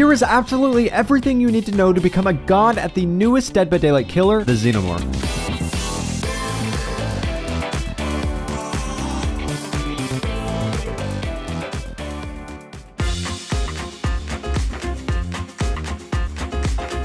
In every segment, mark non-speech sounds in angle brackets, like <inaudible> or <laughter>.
Here is absolutely everything you need to know to become a god at the newest Dead by Daylight killer, the Xenomorph.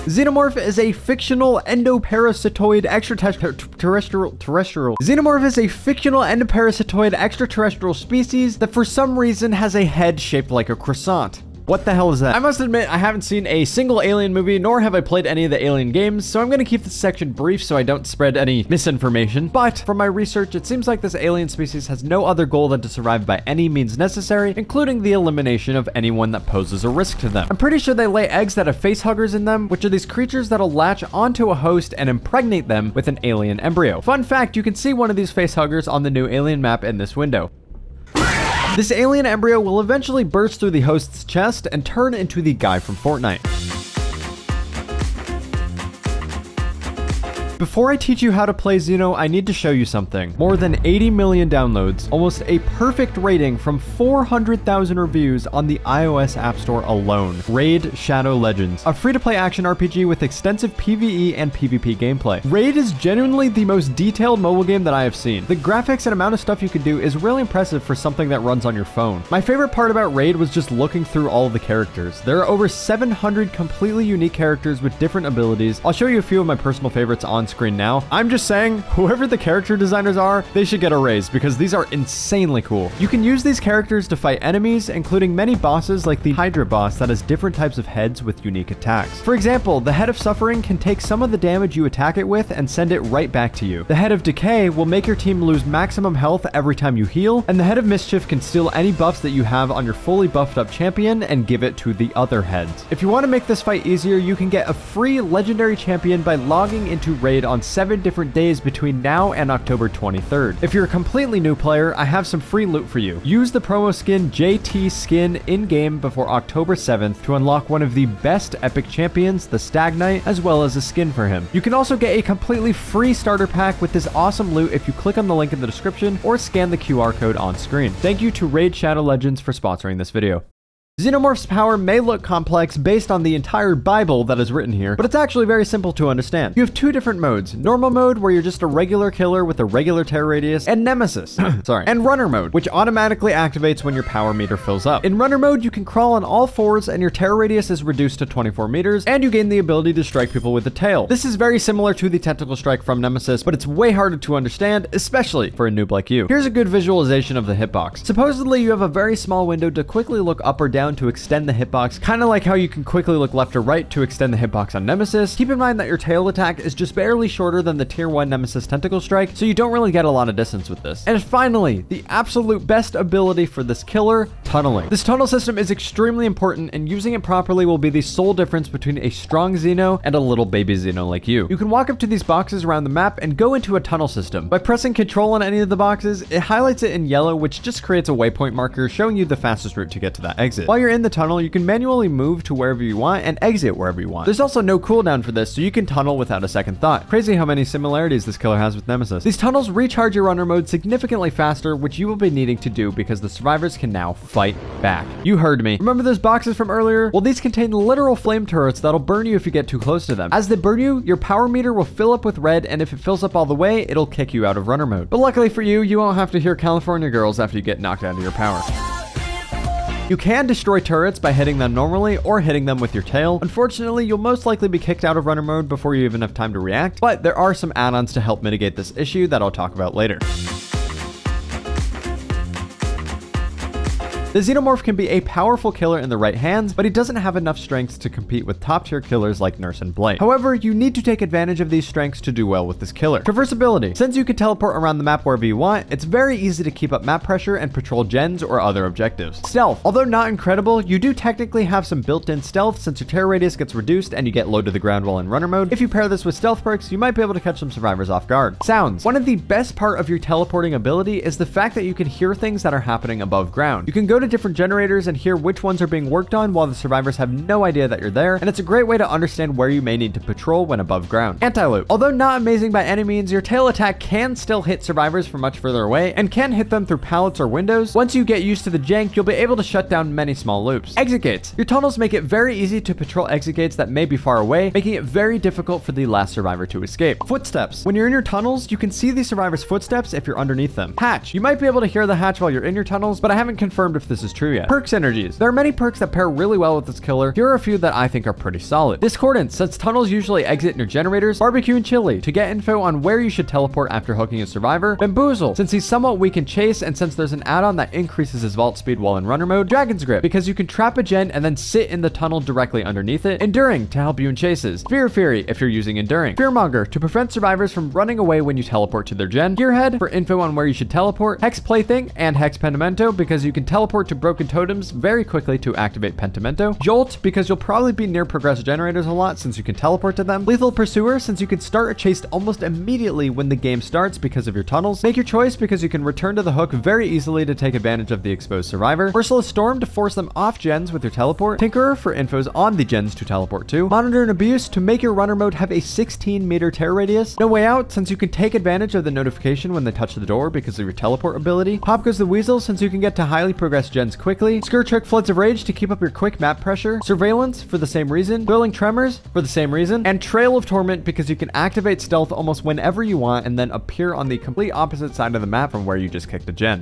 Xenomorph is a fictional endoparasitoid extraterrestrial terrestrial. Xenomorph is a fictional endoparasitoid extraterrestrial species that for some reason has a head shaped like a croissant. What the hell is that? I must admit, I haven't seen a single Alien movie, nor have I played any of the Alien games, so I'm to keep this section brief so I don't spread any misinformation. But from my research, it seems like this alien species has no other goal than to survive by any means necessary, including the elimination of anyone that poses a risk to them. I'm pretty sure they lay eggs that have facehuggers in them, which are these creatures that'll latch onto a host and impregnate them with an alien embryo. Fun fact, you can see one of these facehuggers on the new alien map in this window. This alien embryo will eventually burst through the host's chest and turn into the guy from Fortnite. Before I teach you how to play Xeno, I need to show you something. More than 80 million downloads, almost a perfect rating from 400,000 reviews on the iOS App Store alone. Raid Shadow Legends, a free-to-play action RPG with extensive PvE and PvP gameplay. Raid is genuinely the most detailed mobile game that I have seen. The graphics and amount of stuff you can do is really impressive for something that runs on your phone. My favorite part about Raid was just looking through all of the characters. There are over 700 completely unique characters with different abilities. I'll show you a few of my personal favorites on on screen now. I'm just saying, whoever the character designers are, they should get a raise because these are insanely cool. You can use these characters to fight enemies, including many bosses like the Hydra boss that has different types of heads with unique attacks. For example, the Head of Suffering can take some of the damage you attack it with and send it right back to you. The Head of Decay will make your team lose maximum health every time you heal, and the Head of Mischief can steal any buffs that you have on your fully buffed up champion and give it to the other heads. If you want to make this fight easier, you can get a free legendary champion by logging into Raid on seven different days between now and October 23rd. If you're a completely new player, I have some free loot for you. Use the promo skin JT Skin in-game before October 7th to unlock one of the best epic champions, the Stag Knight, as well as a skin for him. You can also get a completely free starter pack with this awesome loot if you click on the link in the description or scan the QR code on screen. Thank you to Raid Shadow Legends for sponsoring this video. Xenomorph's power may look complex based on the entire Bible that is written here, but it's actually very simple to understand. You have two different modes. Normal mode, where you're just a regular killer with a regular terror radius, and Nemesis, <coughs> sorry, and runner mode, which automatically activates when your power meter fills up. In runner mode, you can crawl on all fours and your terror radius is reduced to 24 meters, and you gain the ability to strike people with a tail. This is very similar to the tentacle strike from Nemesis, but it's way harder to understand, especially for a noob like you. Here's a good visualization of the hitbox. Supposedly, you have a very small window to quickly look up or down down to extend the hitbox, kind of like how you can quickly look left or right to extend the hitbox on Nemesis. Keep in mind that your tail attack is just barely shorter than the tier 1 Nemesis Tentacle Strike, so you don't really get a lot of distance with this. And finally, the absolute best ability for this killer, tunneling. This tunnel system is extremely important and using it properly will be the sole difference between a strong Xeno and a little baby Xeno like you. You can walk up to these boxes around the map and go into a tunnel system. By pressing control on any of the boxes, it highlights it in yellow, which just creates a waypoint marker showing you the fastest route to get to that exit. While you're in the tunnel, you can manually move to wherever you want and exit wherever you want. There's also no cooldown for this, so you can tunnel without a second thought. Crazy how many similarities this killer has with Nemesis. These tunnels recharge your runner mode significantly faster, which you will be needing to do because the survivors can now fight back. You heard me. Remember those boxes from earlier? Well, these contain literal flame turrets that'll burn you if you get too close to them. As they burn you, your power meter will fill up with red, and if it fills up all the way, it'll kick you out of runner mode. But luckily for you, you won't have to hear California Girls after you get knocked out of your power. You can destroy turrets by hitting them normally or hitting them with your tail. Unfortunately, you'll most likely be kicked out of runner mode before you even have time to react, but there are some add-ons to help mitigate this issue that I'll talk about later. The Xenomorph can be a powerful killer in the right hands, but he doesn't have enough strengths to compete with top tier killers like Nurse and Blade. However, you need to take advantage of these strengths to do well with this killer. Traversability. Since you can teleport around the map wherever you want, it's very easy to keep up map pressure and patrol gens or other objectives. Stealth. Although not incredible, you do technically have some built-in stealth since your terror radius gets reduced and you get low to the ground while in runner mode. If you pair this with stealth perks, you might be able to catch some survivors off guard. Sounds. One of the best part of your teleporting ability is the fact that you can hear things that are happening above ground. You can go to to different generators and hear which ones are being worked on while the survivors have no idea that you're there, and it's a great way to understand where you may need to patrol when above ground. Anti-loop. Although not amazing by any means, your tail attack can still hit survivors from much further away and can hit them through pallets or windows. Once you get used to the jank, you'll be able to shut down many small loops. Exit gates. Your tunnels make it very easy to patrol exit gates that may be far away, making it very difficult for the last survivor to escape. Footsteps. When you're in your tunnels, you can see the survivor's footsteps if you're underneath them. Hatch. You might be able to hear the hatch while you're in your tunnels, but I haven't confirmed if this is true yet. Perks synergies. There are many perks that pair really well with this killer. Here are a few that I think are pretty solid. Discordance. Since tunnels usually exit near generators, barbecue and chili. To get info on where you should teleport after hooking a survivor. Bamboozle. Since he's somewhat weak in chase, and since there's an add-on that increases his vault speed while in runner mode. Dragon's Grip. Because you can trap a gen and then sit in the tunnel directly underneath it. Enduring. To help you in chases. Fear Fury. If you're using Enduring. Fearmonger. To prevent survivors from running away when you teleport to their gen. Gearhead. For info on where you should teleport. Hex Plaything and Hex Pentimento because you can teleport to broken totems very quickly to activate Pentimento. Jolt because you'll probably be near progress generators a lot since you can teleport to them. Lethal Pursuer since you can start a chase almost immediately when the game starts because of your tunnels. Make your choice because you can return to the hook very easily to take advantage of the exposed survivor. Merciless Storm to force them off gens with your teleport. Tinkerer for infos on the gens to teleport to. Monitor and Abuse to make your runner mode have a 16 meter terror radius. No Way Out since you can take advantage of the notification when they touch the door because of your teleport ability. Pop Goes the Weasel since you can get to highly progressed gens quickly. Scourge Floods of Rage to keep up your quick map pressure. Surveillance for the same reason. Boiling Tremors for the same reason. And Trail of Torment because you can activate stealth almost whenever you want and then appear on the complete opposite side of the map from where you just kicked a gen.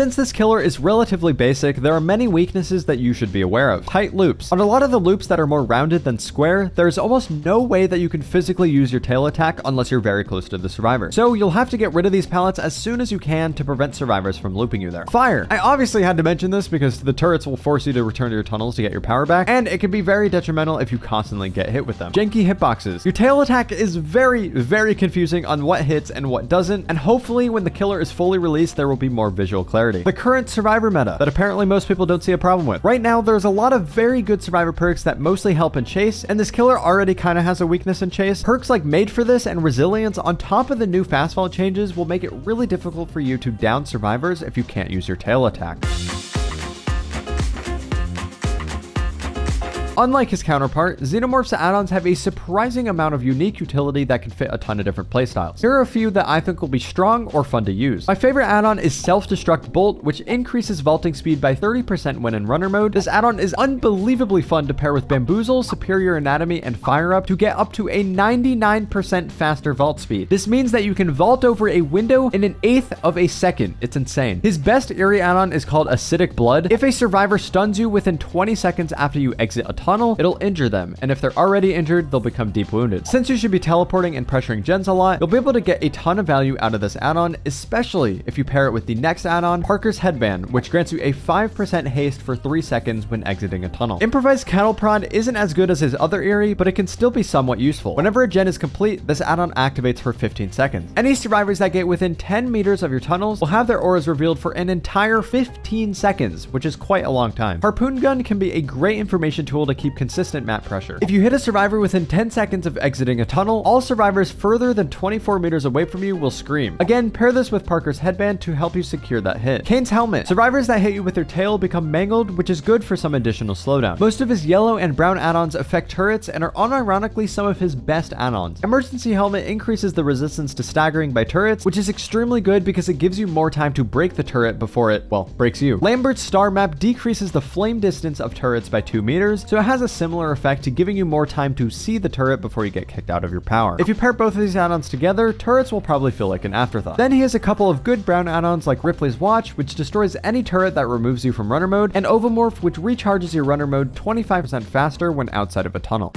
Since this killer is relatively basic, there are many weaknesses that you should be aware of. Tight loops. On a lot of the loops that are more rounded than square, there's almost no way that you can physically use your tail attack unless you're very close to the survivor. So you'll have to get rid of these pallets as soon as you can to prevent survivors from looping you there. Fire. I obviously had to mention this because the turrets will force you to return to your tunnels to get your power back, and it can be very detrimental if you constantly get hit with them. Janky hitboxes. Your tail attack is very, very confusing on what hits and what doesn't, and hopefully when the killer is fully released, there will be more visual clarity The current survivor meta that apparently most people don't see a problem with. Right now, there's a lot of very good survivor perks that mostly help in chase, and this killer already kind of has a weakness in chase. Perks like Made for This and Resilience on top of the new fast fall changes will make it really difficult for you to down survivors if you can't use your tail attack. Unlike his counterpart, Xenomorph's add-ons have a surprising amount of unique utility that can fit a ton of different playstyles. Here are a few that I think will be strong or fun to use. My favorite add-on is Self-Destruct Bolt, which increases vaulting speed by 30% when in runner mode. This add-on is unbelievably fun to pair with Bamboozle, Superior Anatomy, and Fire Up to get up to a 99% faster vault speed. This means that you can vault over a window in an eighth of a second. It's insane. His best iri add-on is called Acidic Blood. If a survivor stuns you within 20 seconds after you exit a tunnel, it'll injure them, and if they're already injured, they'll become deep wounded. Since you should be teleporting and pressuring gens a lot, you'll be able to get a ton of value out of this add-on, especially if you pair it with the next add-on, Parker's Headband, which grants you a 5% haste for 3 seconds when exiting a tunnel. Improvised Cattle Prod isn't as good as his other Iri, but it can still be somewhat useful. Whenever a gen is complete, this add-on activates for 15 seconds. Any survivors that get within 10 meters of your tunnels will have their auras revealed for an entire 15 seconds, which is quite a long time. Harpoon Gun can be a great information tool to keep consistent map pressure. If you hit a survivor within 10 seconds of exiting a tunnel, all survivors further than 24 meters away from you will scream. Again, pair this with Parker's headband to help you secure that hit. Kane's helmet. Survivors that hit you with their tail become mangled, which is good for some additional slowdown. Most of his yellow and brown add-ons affect turrets and are unironically some of his best add-ons. Emergency helmet increases the resistance to staggering by turrets, which is extremely good because it gives you more time to break the turret before it, well, breaks you. Lambert's star map decreases the flame distance of turrets by 2 meters, so it has a similar effect to giving you more time to see the turret before you get kicked out of your power. If you pair both of these add-ons together, turrets will probably feel like an afterthought. Then he has a couple of good brown add-ons like Ripley's Watch, which destroys any turret that removes you from runner mode, and Ovomorph, which recharges your runner mode 25% faster when outside of a tunnel.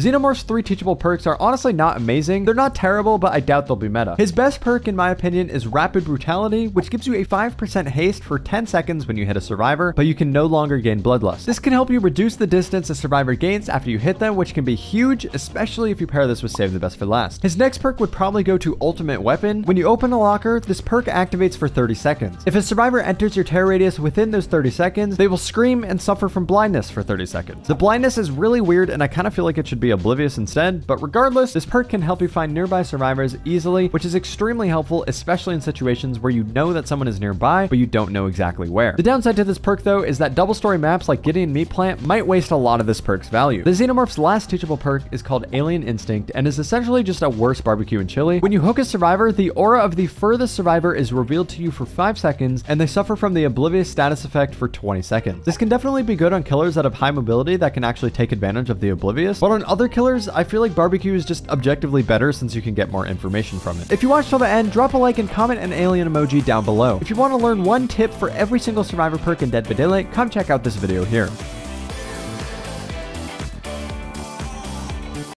Xenomorph's three teachable perks are honestly not amazing. They're not terrible, but I doubt they'll be meta. His best perk, in my opinion, is Rapid Brutality, which gives you a 5% haste for 10 seconds when you hit a survivor, but you can no longer gain Bloodlust. This can help you reduce the distance a survivor gains after you hit them, which can be huge, especially if you pair this with Save the Best for last. His next perk would probably go to Ultimate Weapon. When you open a locker, this perk activates for 30 seconds. If a survivor enters your terror radius within those 30 seconds, they will scream and suffer from blindness for 30 seconds. The blindness is really weird, and I kind of feel like it should be oblivious instead, but regardless, this perk can help you find nearby survivors easily, which is extremely helpful, especially in situations where you know that someone is nearby, but you don't know exactly where. The downside to this perk though is that double story maps like Gideon Meat Plant might waste a lot of this perk's value. The Xenomorph's last teachable perk is called Alien Instinct and is essentially just a worse barbecue and chili. When you hook a survivor, the aura of the furthest survivor is revealed to you for 5 seconds and they suffer from the oblivious status effect for 20 seconds. This can definitely be good on killers that have high mobility that can actually take advantage of the oblivious, but on other killers, I feel like barbecue is just objectively better since you can get more information from it. If you watched till the end, drop a like and comment an alien emoji down below. If you want to learn one tip for every single survivor perk in Dead by come check out this video here.